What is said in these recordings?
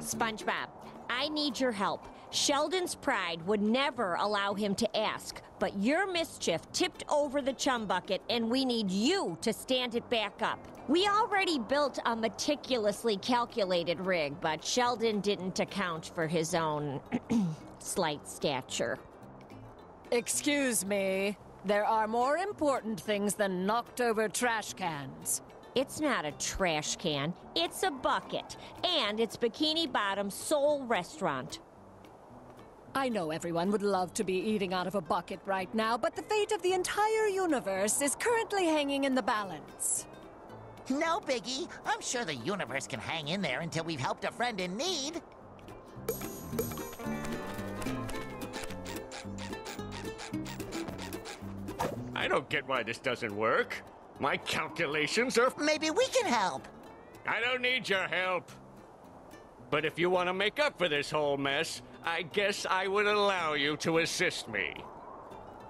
SpongeBob, I need your help. Sheldon's pride would never allow him to ask, but your mischief tipped over the chum bucket, and we need you to stand it back up. We already built a meticulously calculated rig, but Sheldon didn't account for his own slight stature. Excuse me. There are more important things than knocked over trash cans. It's not a trash can, it's a bucket, and it's Bikini Bottom's sole restaurant. I know everyone would love to be eating out of a bucket right now, but the fate of the entire universe is currently hanging in the balance. No biggie. I'm sure the universe can hang in there until we've helped a friend in need. I don't get why this doesn't work. My calculations are. Maybe we can help. I don't need your help. But if you want to make up for this whole mess, I guess I would allow you to assist me.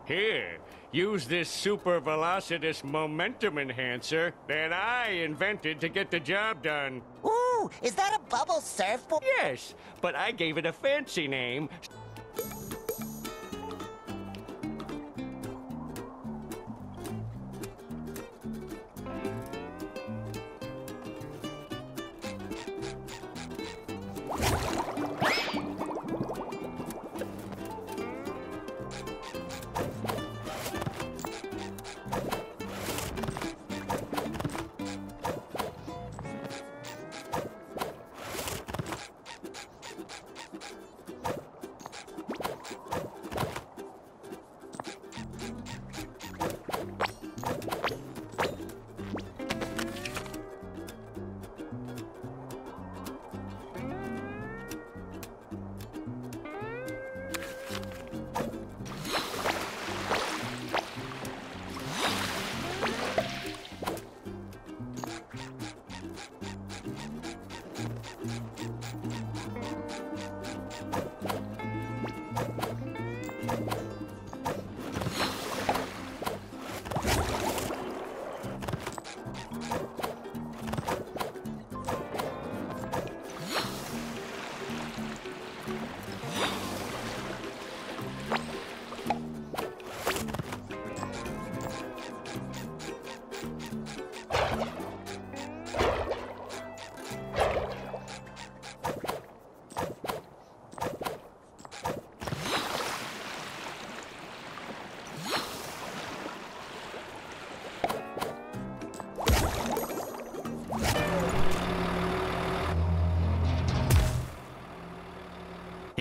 Here, use this super velocitous momentum enhancer that I invented to get the job done. Ooh, is that a bubble surfboard? Yes, but I gave it a fancy name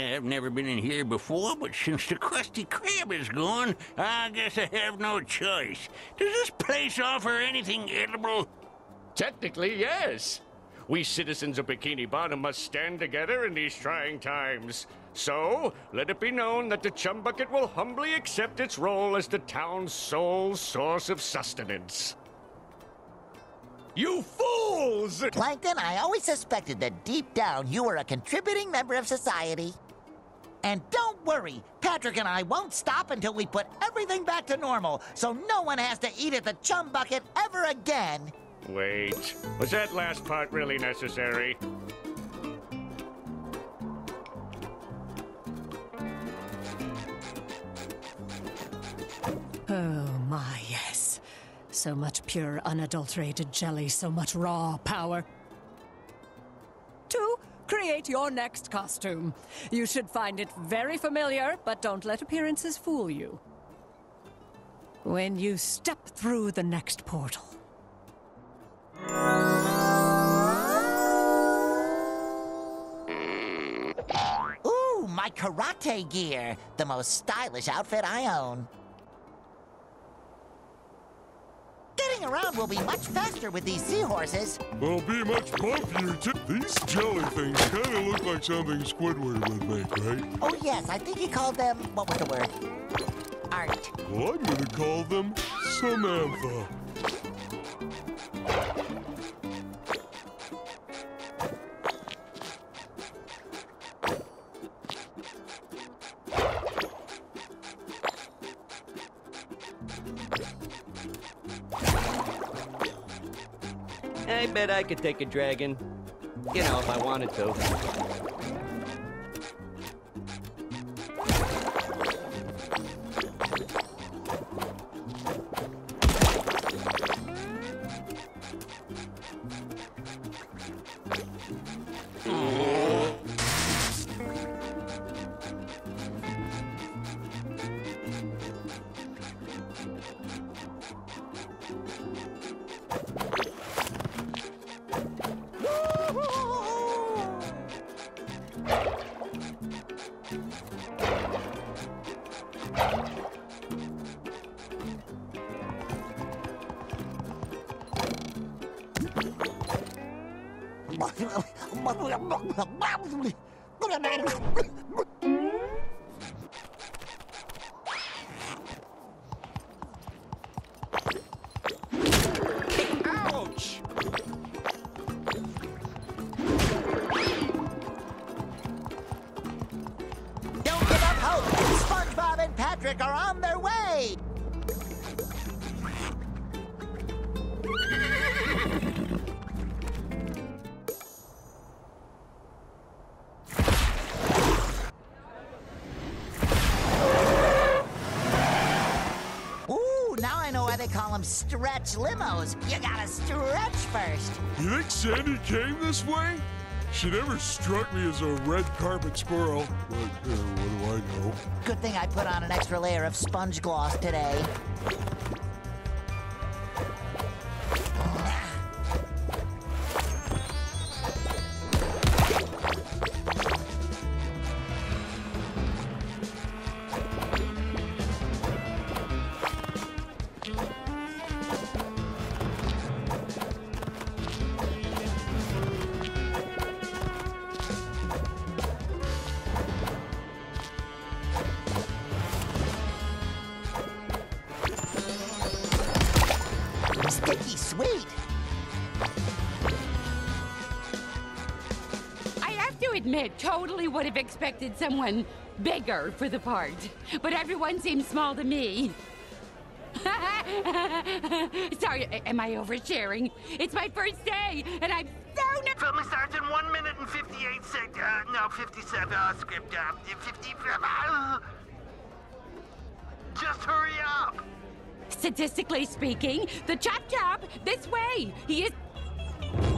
I've never been in here before, but since the Krusty Krab is gone, I guess I have no choice. Does this place offer anything edible? Technically, yes. We citizens of Bikini Bottom must stand together in these trying times. So, let it be known that the Chum Bucket will humbly accept its role as the town's sole source of sustenance. You fools! Plankton, I always suspected that deep down you were a contributing member of society. And don't worry, Patrick and I won't stop until we put everything back to normal, so no one has to eat at the chum bucket ever again. Wait, was that last part really necessary? Oh, my, yes. So much pure, unadulterated jelly, so much raw power. Create your next costume. You should find it very familiar, but don't let appearances fool you. When you step through the next portal. Ooh, my karate gear. The most stylish outfit I own. Getting around will be much faster with these seahorses. They'll be much bumpier, too. These jelly things kind of look like something Squidward would make, right? Oh, yes, I think he called them, what was the word? Art. Well, I'm gonna call them Samantha. Bet I could take a dragon. You know, if I wanted to. Yeah. Stretch limos. You gotta stretch first. You think Sandy came this way? She never struck me as a red carpet squirrel. But, uh, what do I know? Good thing I put on an extra layer of sponge gloss today. Have expected someone bigger for the part. But everyone seems small to me. Sorry, am I oversharing? It's my first day, and I'm so nervous. Filming starts in 1 minute and 58 sec. Uh, no, 57. Uh, script. Uh, 50. Uh, just hurry up. Statistically speaking, the chop chop this way. He is.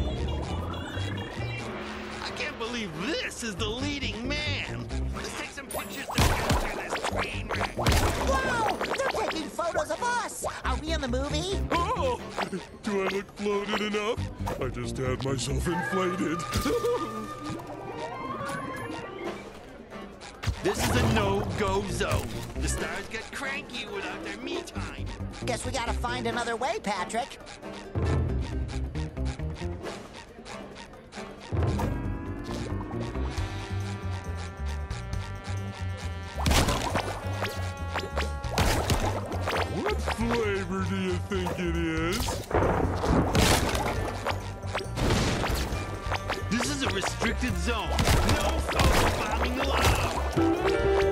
I can't believe this is the leading man. Let's take some pictures to capture this train wreck. Wow! They're taking photos of us! Are we in the movie? Oh! Do I look bloated enough? I just had myself inflated. This is a no-go zone. The stars get cranky without their me time. Guess we gotta find another way, Patrick. Flavor do you think it is? This is a restricted zone. No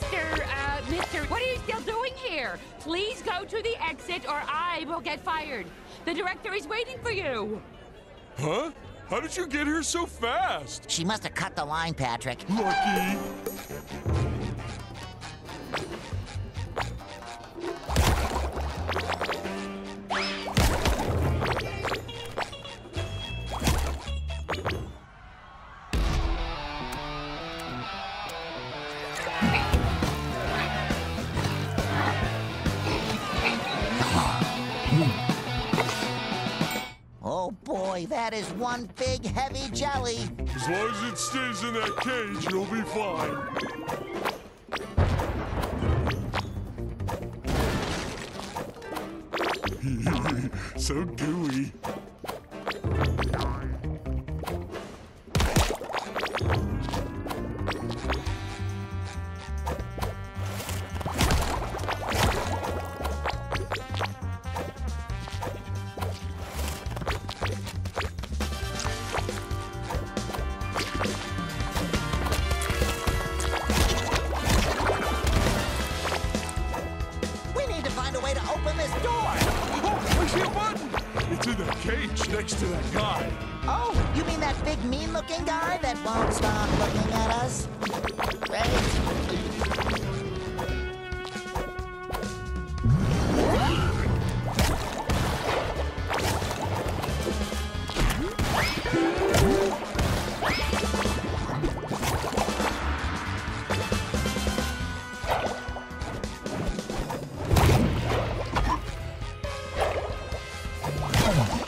Mr. Uh, Mr. What are you still doing here? Please go to the exit or I will get fired. The director is waiting for you. Huh? How did you get here so fast? She must have cut the line, Patrick. Lucky. Is one big heavy jelly. As long as it stays in that cage, you'll be fine. so gooey. SpongeBob!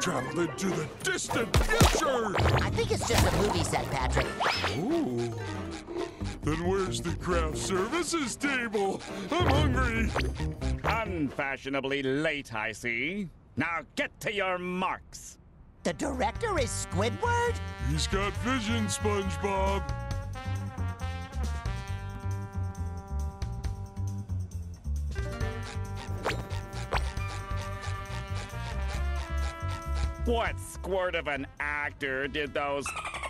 Traveled into the distant future! I think it's just a movie set, Patrick. Ooh. Then where's the craft services table? I'm hungry! Unfashionably late, I see. Now get to your marks. The director is Squidward? He's got vision, SpongeBob! What squirt of an actor did those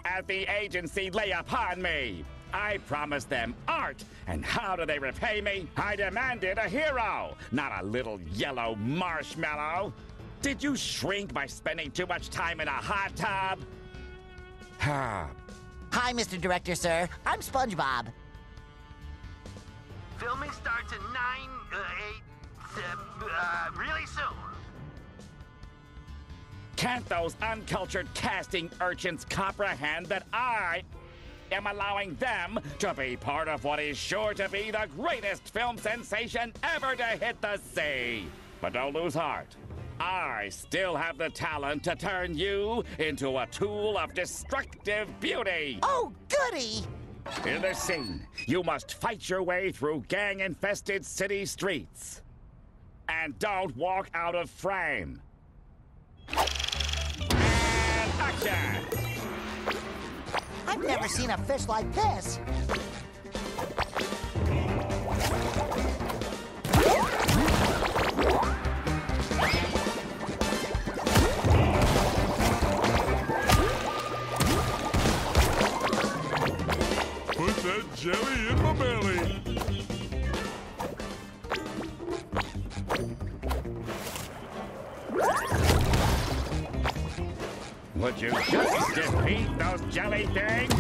at the agency lay upon me? I promised them art, and how do they repay me? I demanded a hero, not a little yellow marshmallow. Did you shrink by spending too much time in a hot tub? Ha. Hi, Mr. Director, sir. I'm SpongeBob. Filming starts in nine, uh, eight, seven, uh, really soon. Can't those uncultured casting urchins comprehend that I am allowing them to be part of what is sure to be the greatest film sensation ever to hit the sea? But don't lose heart. I still have the talent to turn you into a tool of destructive beauty. Oh, goody! In this scene, you must fight your way through gang infested city streets. And don't walk out of frame. And! I've never seen a fish like this. Put that jelly in my belly! Would you just defeat those jelly things?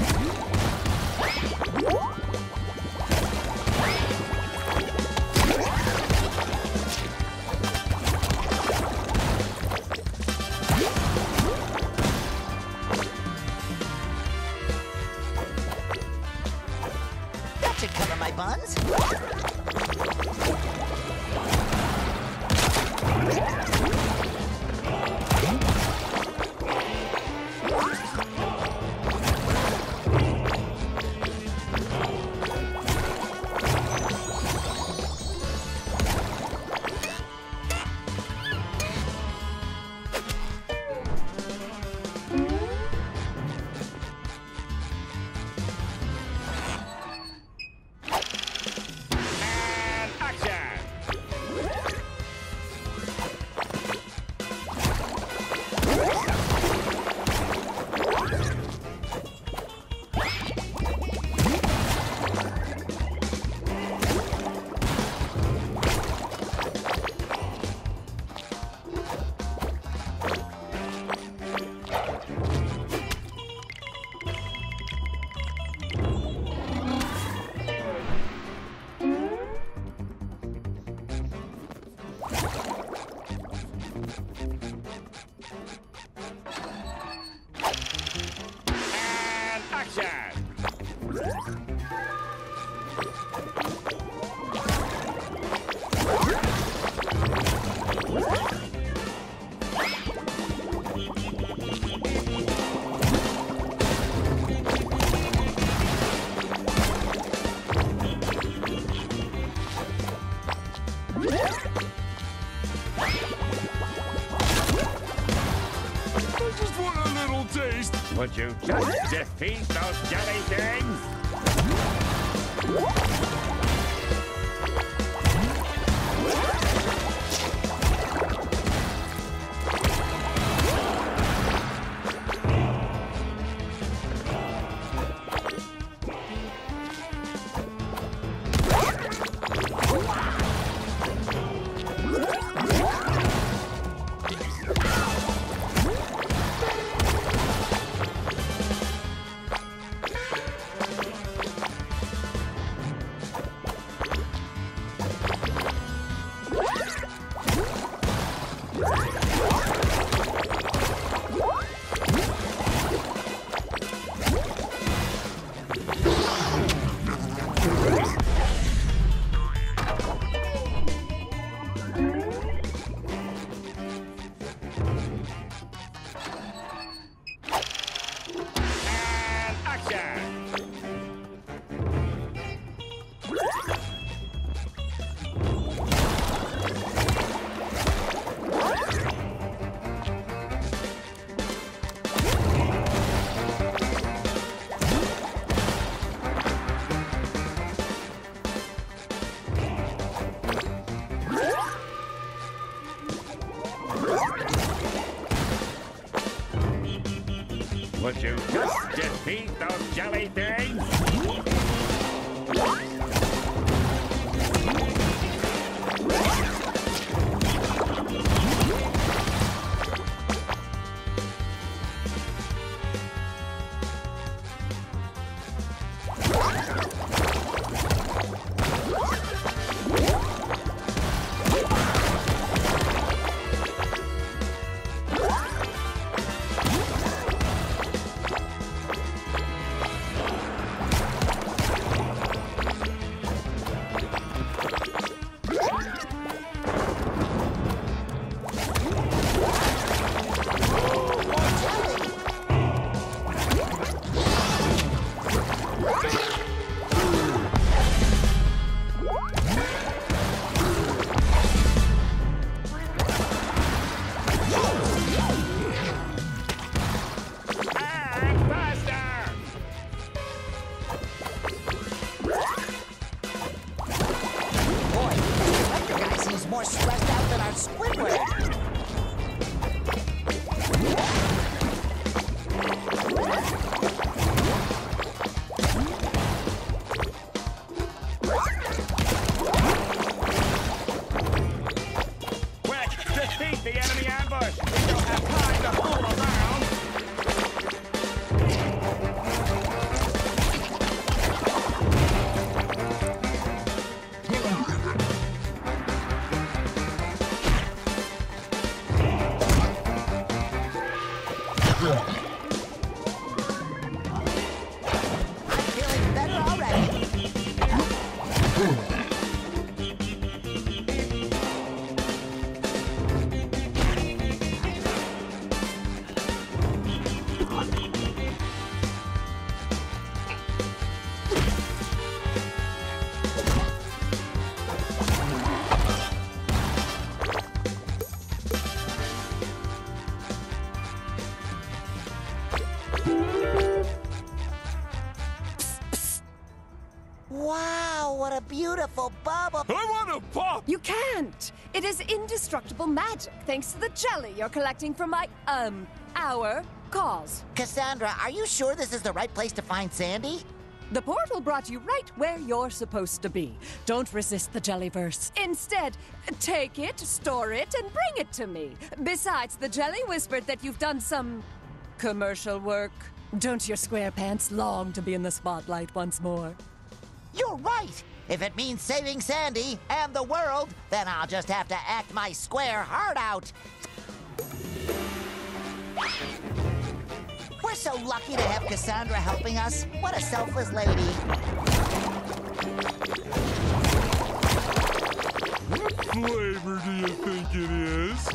Just defeat those Ya 20 indestructible magic thanks to the jelly you're collecting from my, um, our cause. Kassandra, are you sure this is the right place to find Sandy? The portal brought you right where you're supposed to be. Don't resist the Jellyverse. Instead, take it, store it, and bring it to me. Besides, the jelly whispered that you've done some commercial work. Don't your square pants long to be in the spotlight once more? You're right. If it means saving Sandy and the world, then I'll just have to act my square heart out. We're so lucky to have Kassandra helping us. What a selfless lady. What flavor do you think it is?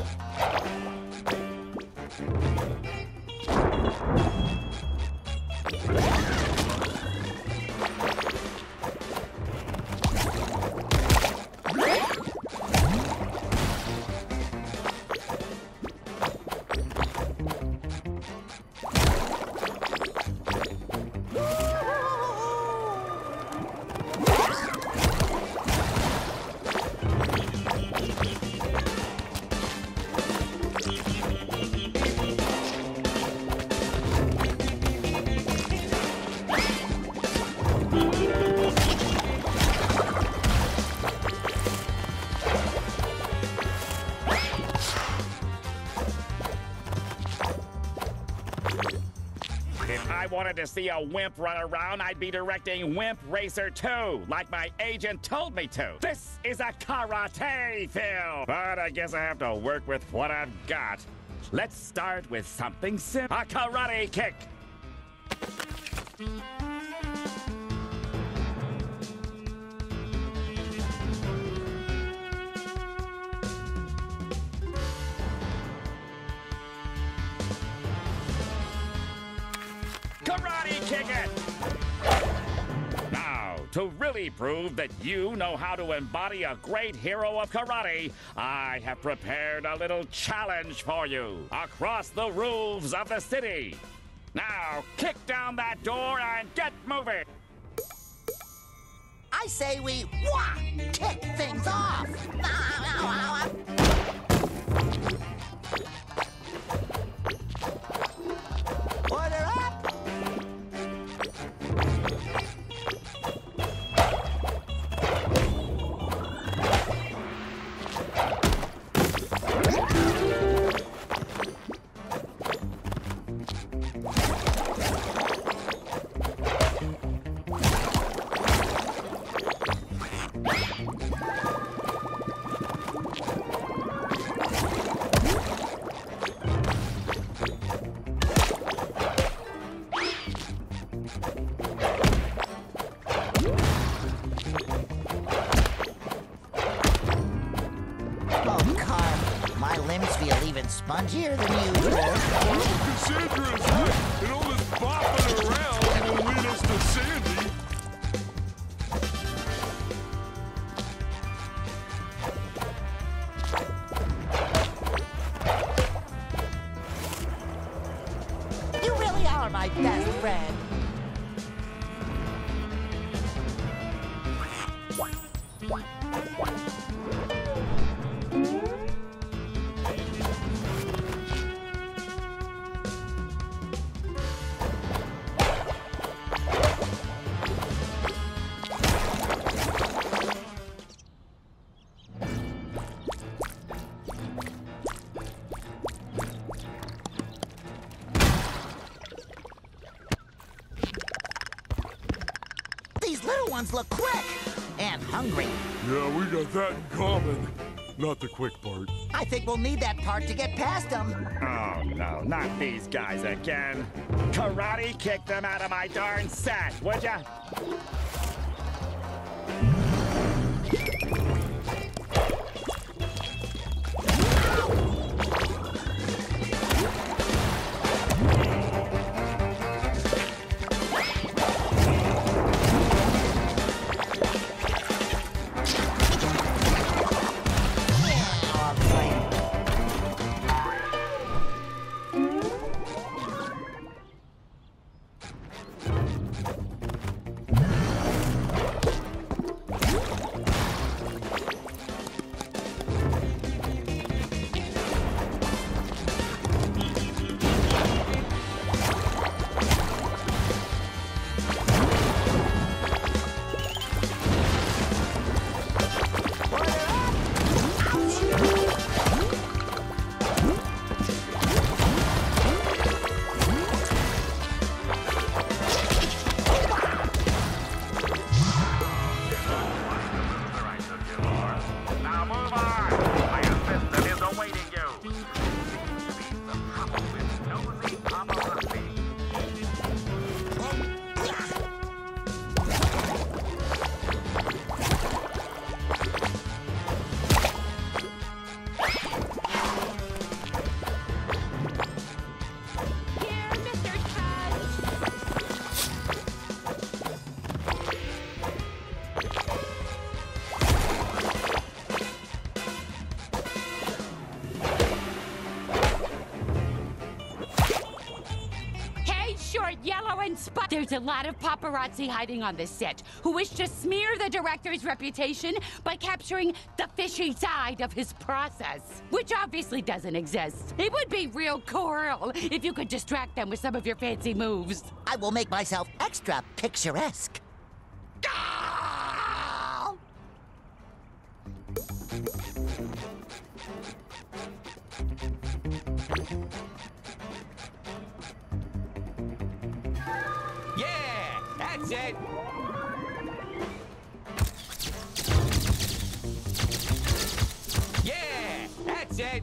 Wanted to see a wimp run around, I'd be directing Wimp Racer 2, like my agent told me to. This is a karate film. But I guess I have to work with what I've got. Let's start with something simple. A karate kick. To really prove that you know how to embody a great hero of karate, I have prepared a little challenge for you across the roofs of the city. Now, kick down that door and get moving. I say we wah, kick things off. Look quick and hungry. Yeah, we got that in common. Not the quick part. I think we'll need that part to get past them. Oh no, not these guys again. Karate kick them out of my darn set, would ya? And spot. There's a lot of paparazzi hiding on this set who wish to smear the director's reputation by capturing the fishy side of his process, which obviously doesn't exist. It would be real cool if you could distract them with some of your fancy moves. I will make myself extra picturesque. Yeah,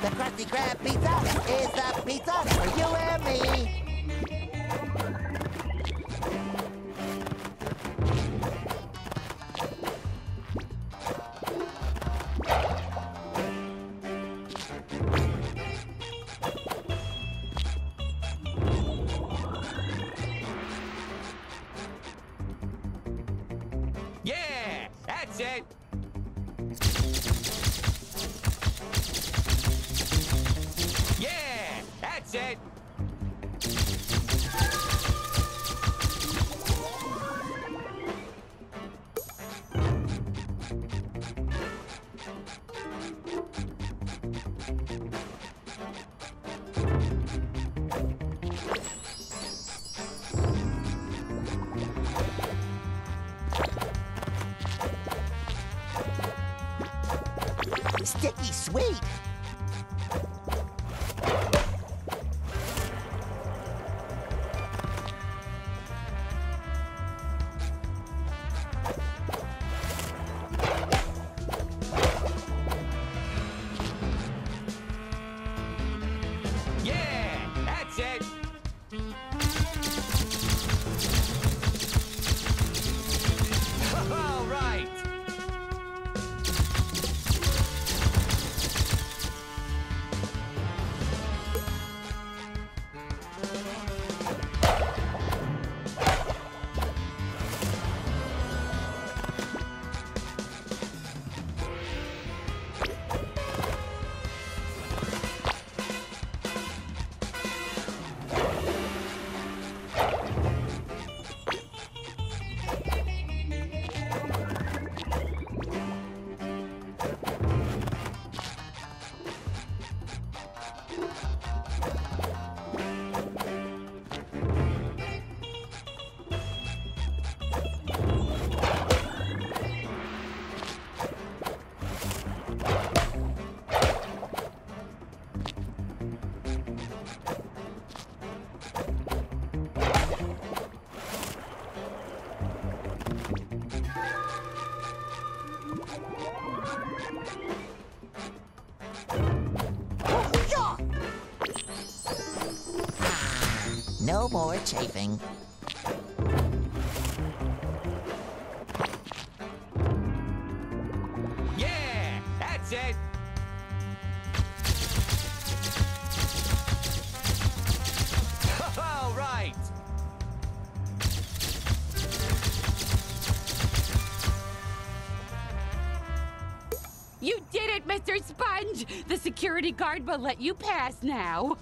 The Krusty Krab pizza is the pizza for you and me. Chafing. Yeah, that's it. All right. You did it, Mr. Sponge! The security guard will let you pass now.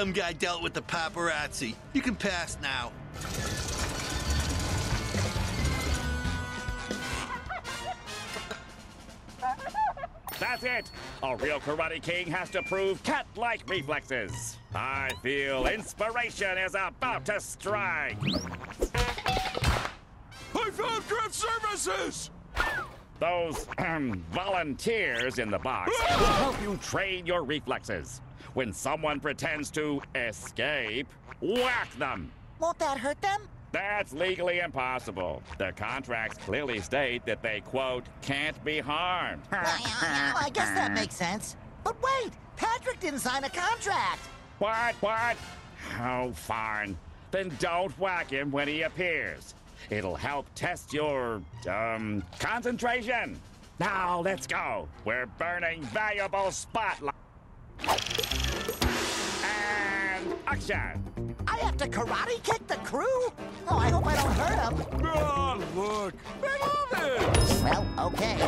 Some guy dealt with the paparazzi. You can pass now. That's it! A real Karate King has to prove cat-like reflexes. I feel inspiration is about to strike. I found craft services! Those um, volunteers in the box will help you train your reflexes. When someone pretends to escape, whack them. Won't that hurt them? That's legally impossible. The contracts clearly state that they, quote, can't be harmed. I guess that makes sense. But wait, Patrick didn't sign a contract. What? What? Oh, fine. Then don't whack him when he appears. It'll help test your, um, concentration. Now, let's go. We're burning valuable spotlight. And action. I have to karate kick the crew? Oh, I hope I don't hurt them. Ah, look. They love it. Well, okay.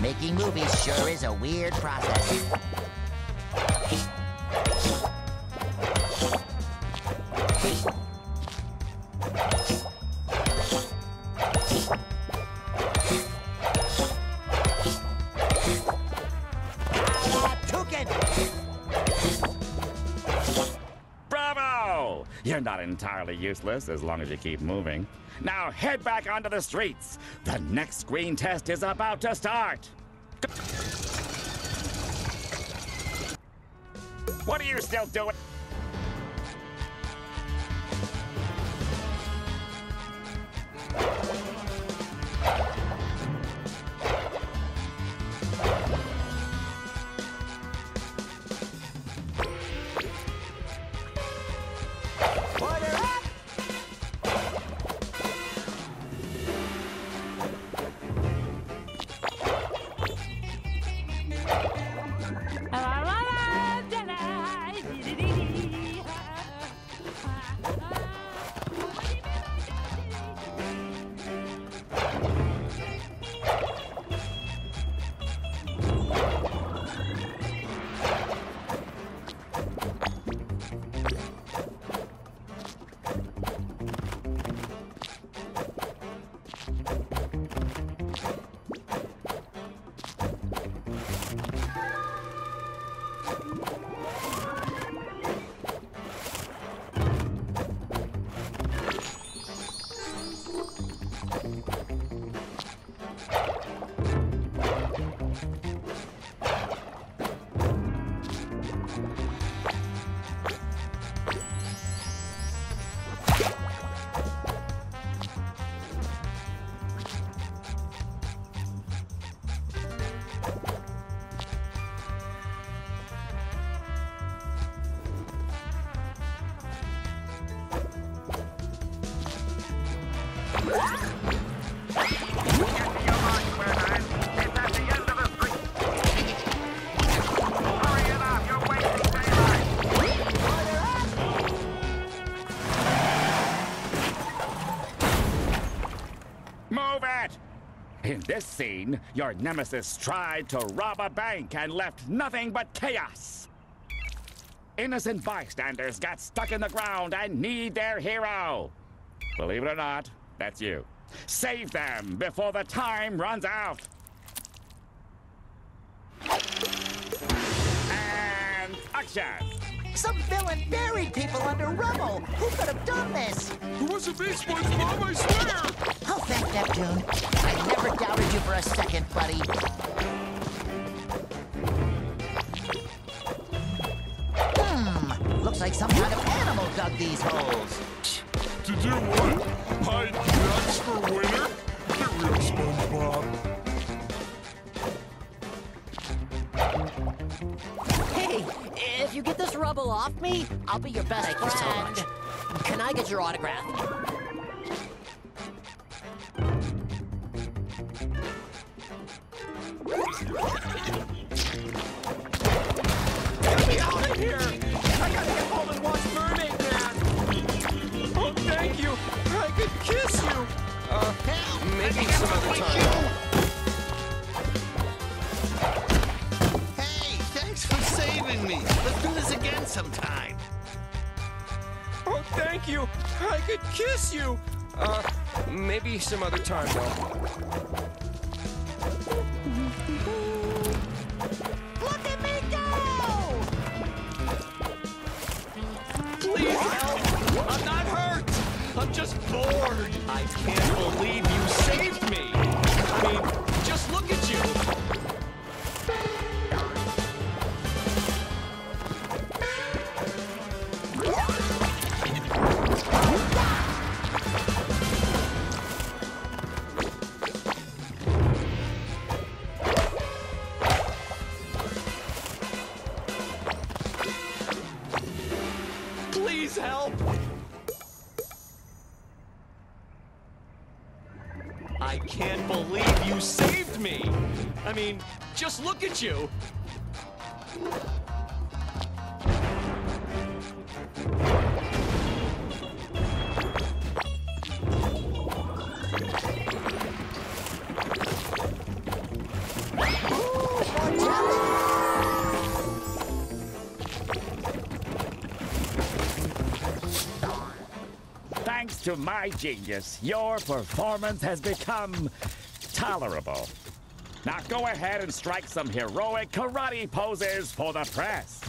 Making movies sure is a weird process. You're not entirely useless as long as you keep moving. Now head back onto the streets. The next screen test is about to start. What are you still doing? This scene, your nemesis tried to rob a bank and left nothing but chaos. Innocent bystanders got stuck in the ground and need their hero. Believe it or not, that's you. Save them before the time runs out. And action! Some villain buried people under rubble. Who could have done this? It wasn't me, SpongeBob, I swear. Oh, thank Neptune. I never doubted you for a second, buddy. Hmm. Looks like some kind of animal dug these holes. To do what? Hide nuts for winter? Get real, SpongeBob. If you get this rubble off me, I'll be your best Thank you so friend. Can I get your autograph? Some other time, though. I can't believe you saved me! I mean, just look at you! To my genius, your performance has become tolerable. Now go ahead and strike some heroic karate poses for the press.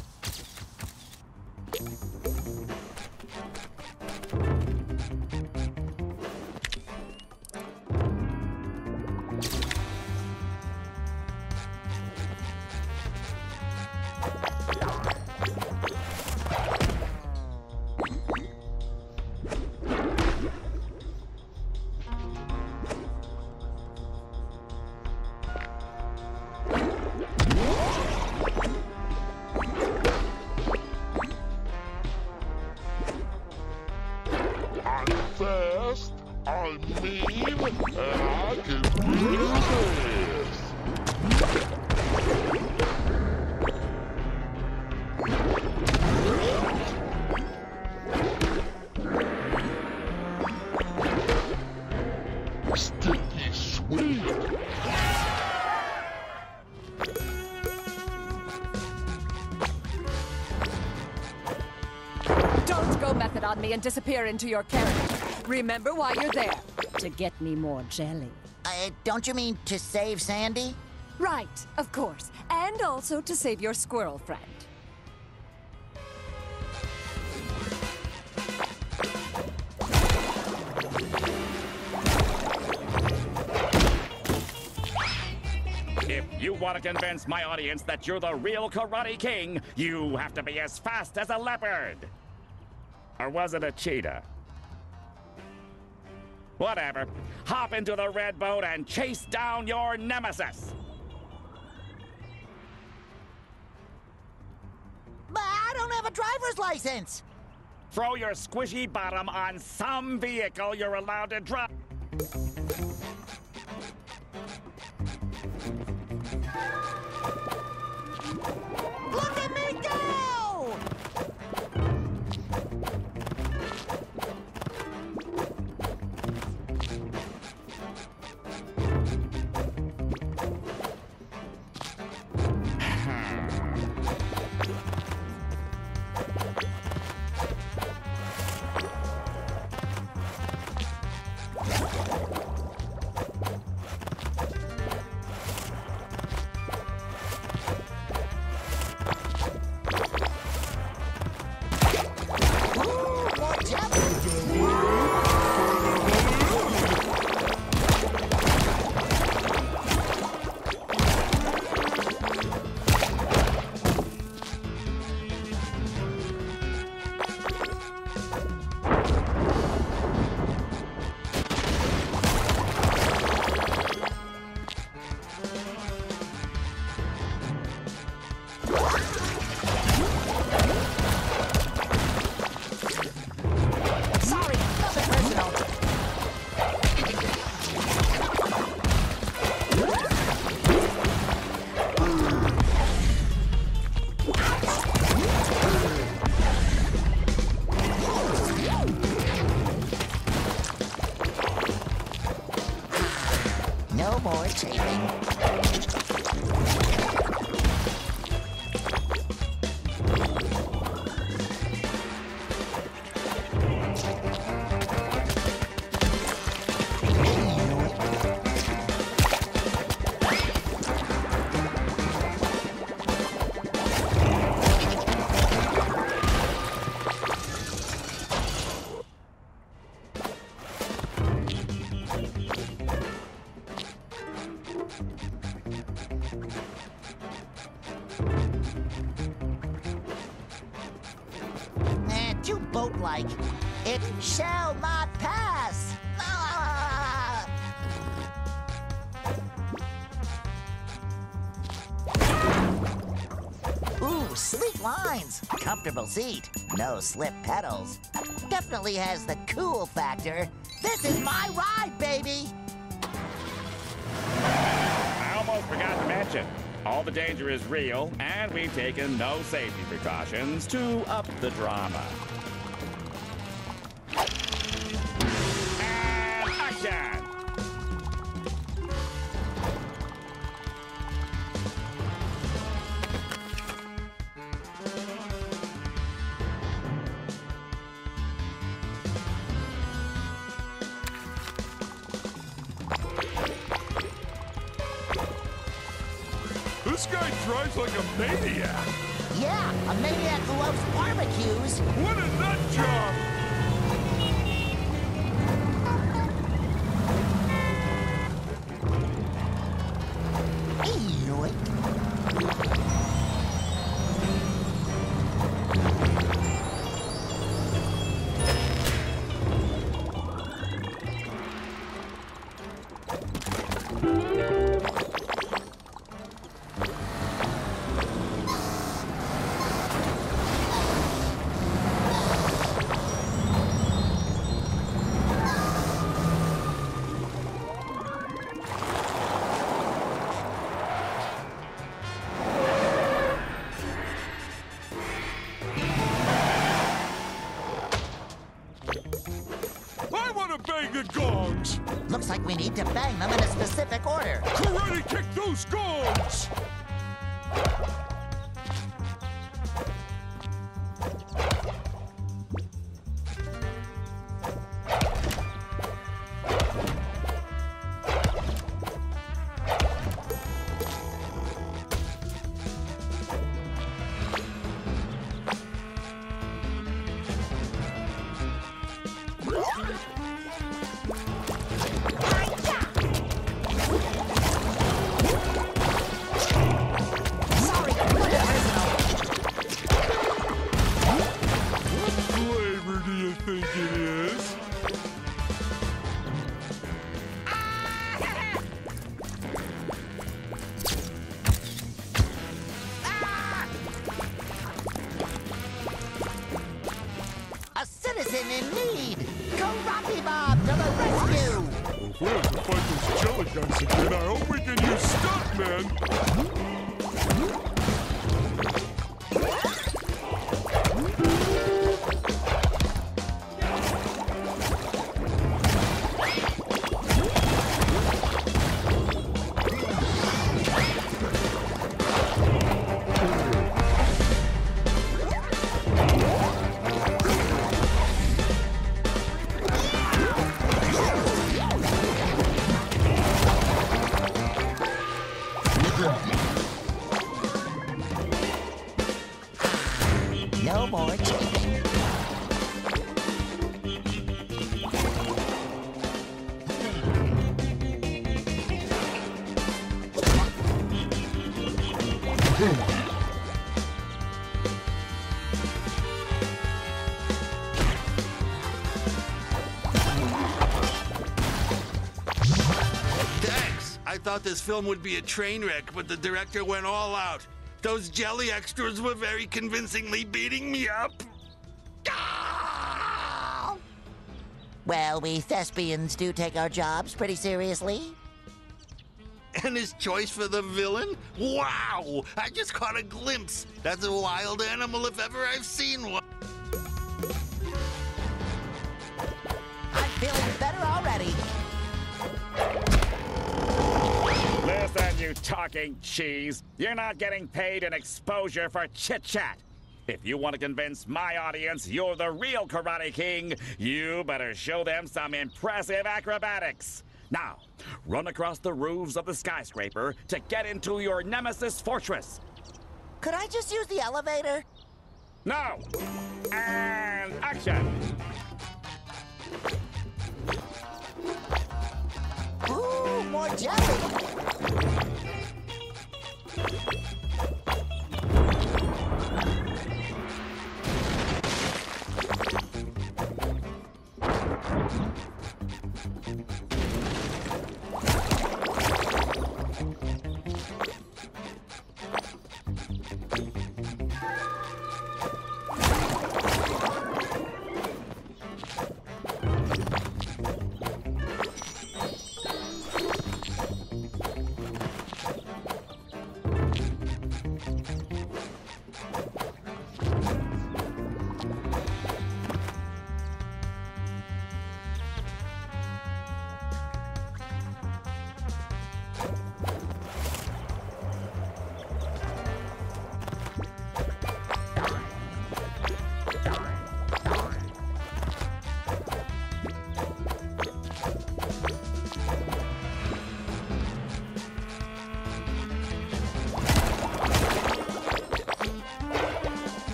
Go method on me and disappear into your character. Remember why you're there. To get me more jelly. Uh, don't you mean to save Sandy? Right, of course. And also to save your squirrel friend. If you want to convince my audience that you're the real Karate King, you have to be as fast as a leopard. Or was it a cheetah? Whatever. Hop into the red boat and chase down your nemesis. But I don't have a driver's license. Throw your squishy bottom on some vehicle you're allowed to drive. seat, no slip pedals. Definitely has the cool factor. This is my ride, baby! I almost forgot to mention, all the danger is real, and we've taken no safety precautions to up the drama. This guy drives like a maniac. Yeah, a maniac who loves barbecues. What a nut job! Those jelly thought this film would be a train wreck, but the director went all out. Those jelly extras were very convincingly beating me up. Ah! Well, we thespians do take our jobs pretty seriously. And his choice for the villain? Wow! I just caught a glimpse. That's a wild animal if ever I've seen one. You talking cheese. You're not getting paid an exposure for chit chat. If you want to convince my audience you're the real Karate King, you better show them some impressive acrobatics. Now, run across the roofs of the skyscraper to get into your nemesis fortress. Could I just use the elevator? No! and action! Ooh, more jelly!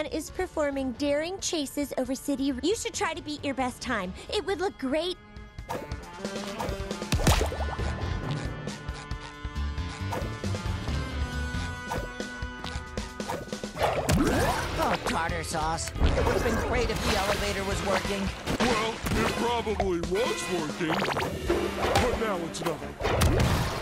Stuntman is performing daring chases over city. You should try to beat your best time. It would look great. Oh, tartar sauce. It would have been great if the elevator was working. Well, it probably was working, but now it's not.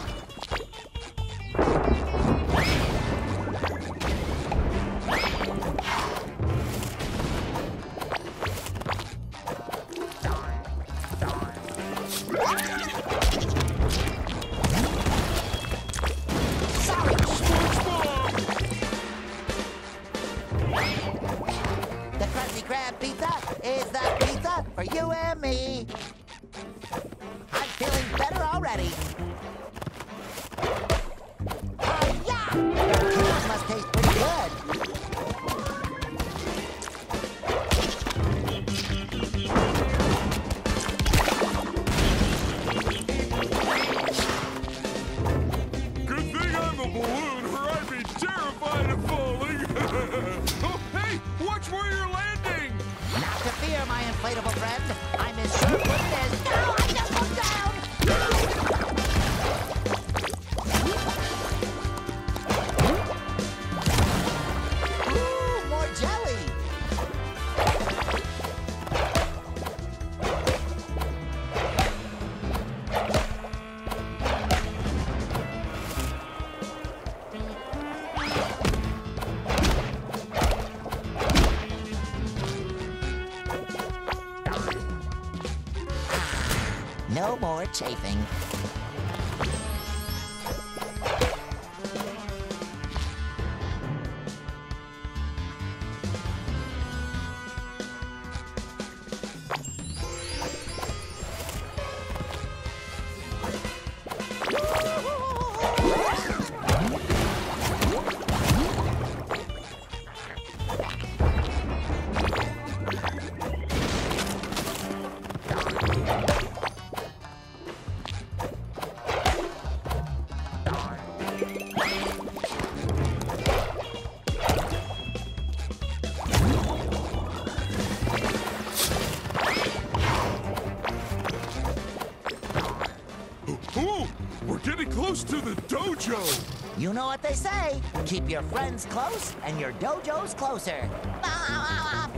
You know what they say. Keep your friends close and your dojos closer. I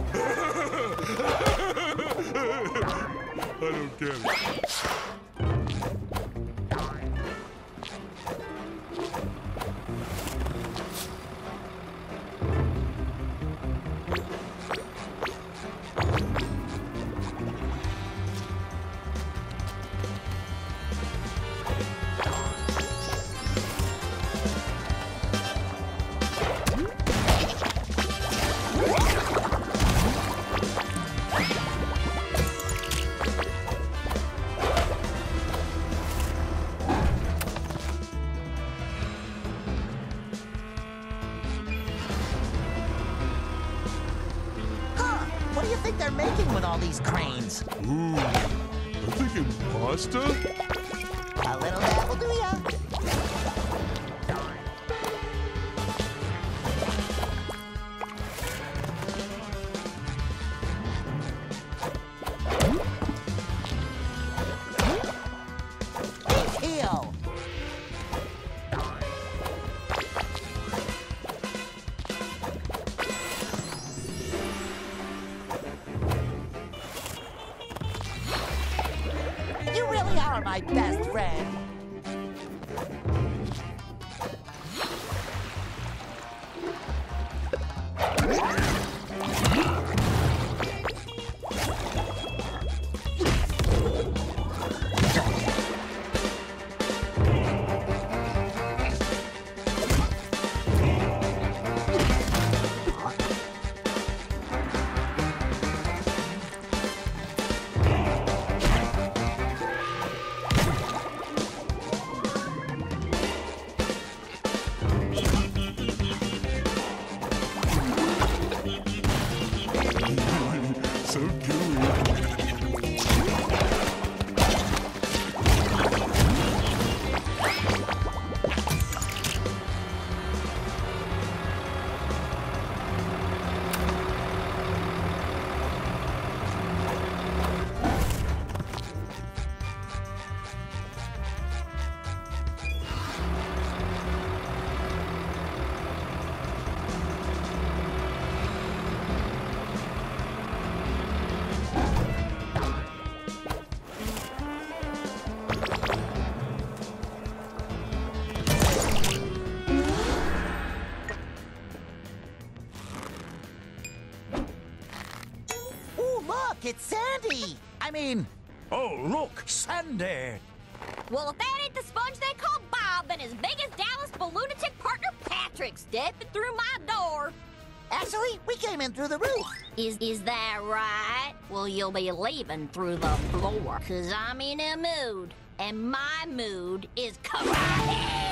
don't. You really are my best friend. Sandy. Well, if that ain't the sponge they call Bob, and his biggest Dallas lunatic partner Patrick stepping through my door. actually, we came in through the roof. Is is that right? Well, you'll be leaving through the floor, cause I'm in a mood, and my mood is karate.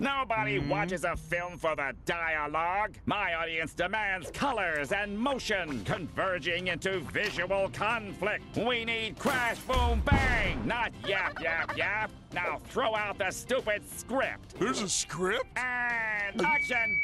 Nobody mm-hmm. watches a film for the dialogue. My audience demands colors and motion converging into visual conflict. We need crash, boom, bang, not yap, yap, yap. Now throw out the stupid script. There's a script? And action!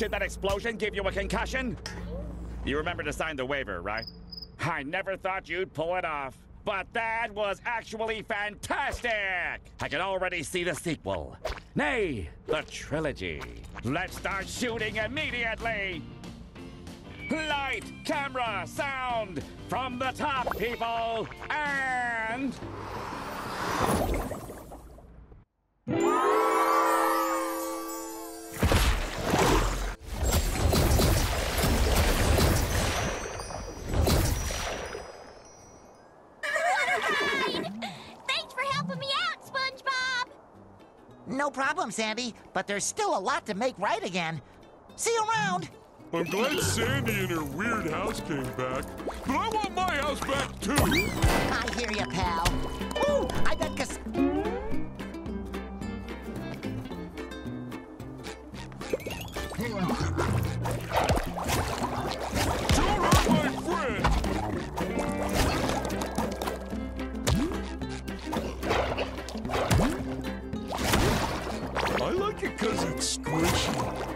Did that explosion give you a concussion? You remember to sign the waiver, right? I never thought you'd pull it off. But that was actually fantastic! I can already see the sequel. Nay, the trilogy. Let's start shooting immediately! Light, camera, sound! From the top, people! And... No problem, Sandy, but there's still a lot to make right again. See you around. I'm glad Sandy and her weird house came back, but I want my house back too. I hear you, pal. Ooh, I bet like it because it's squishy.